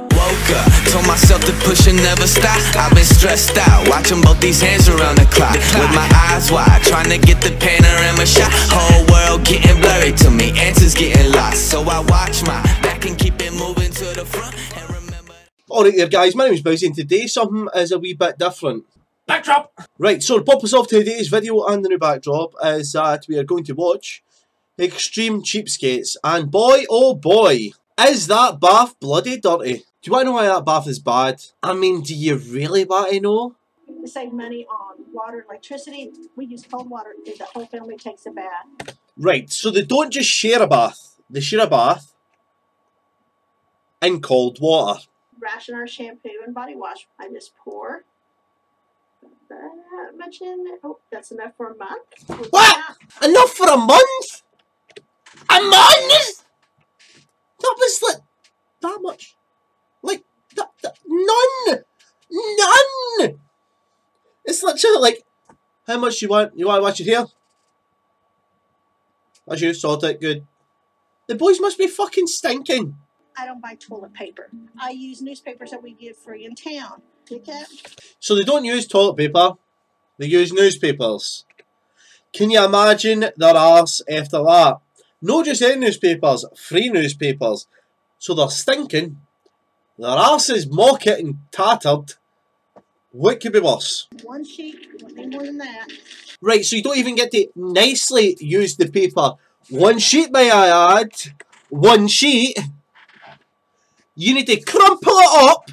Woke up, told myself to push and never stop. I've been stressed out, watching both these hands around the clock. With my eyes wide, trying to get the panorama shot. Whole world getting blurry to me, answers getting lost. So I watch my back and keep it moving to the front. And remember. Alright there guys, my name is Bowzy and today something is a wee bit different. Backdrop! Right, so the purpose of today's video and the new backdrop is that we are going to watch Extreme Cheapskates and boy oh boy, is that bath bloody dirty. Do you want to know why that bath is bad? I mean, do you really want to know? to save money on water and electricity. We use cold water. The whole family takes a bath. Right, so they don't just share a bath, they share a bath in cold water. Ration our shampoo and body wash. I just pour that much in. Oh, that's enough for a month. What? Enough for a month? A month? That was like that much. Like that, that none, none. It's literally like, how much you want? You want to watch it here? That's you. Sort it. Good. The boys must be fucking stinking. I don't buy toilet paper. I use newspapers that we get free in town. So they don't use toilet paper. They use newspapers. Can you imagine their arse after that? Not just any newspapers, free newspapers. So they're stinking. Their arse is mocket and tattered. What could be worse? One sheet, nothing more than that. Right, so you don't even get to nicely use the paper. One sheet, may I add. One sheet. You need to crumple it up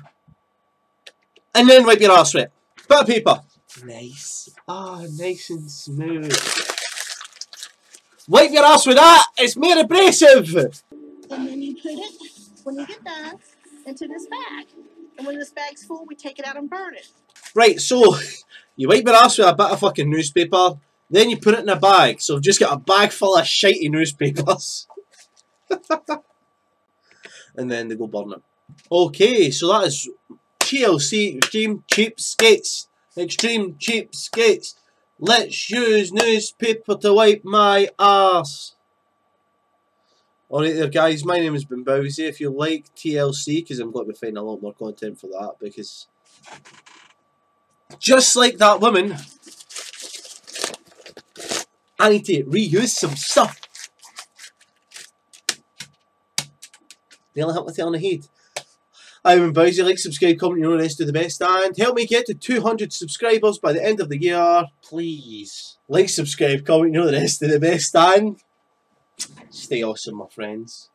and then wipe your arse with it. Bit of paper. Nice. Ah, nice and smooth. Wipe your arse with that. It's more abrasive. And then you put it, when you get done, into this bag. And when this bag's full, we take it out and burn it. Right, so you wipe your ass with a bit of fucking newspaper. Then you put it in a bag. So I've just got a bag full of shitey newspapers. and then they go burn it. Okay, so that is TLC Extreme Cheapskates. Extreme Cheapskates. Let's use newspaper to wipe my ass. Alright there guys, my name has been Bowzy. If you like TLC, because I'm going to be finding a lot more content for that, because just like that woman, I need to reuse some stuff. Nearly hit my on the head. I'm Bowzy, like, subscribe, comment, you know the rest of the best, and help me get to 200 subscribers by the end of the year, please. Like, subscribe, comment, you know the rest of the best, and stay awesome, my friends.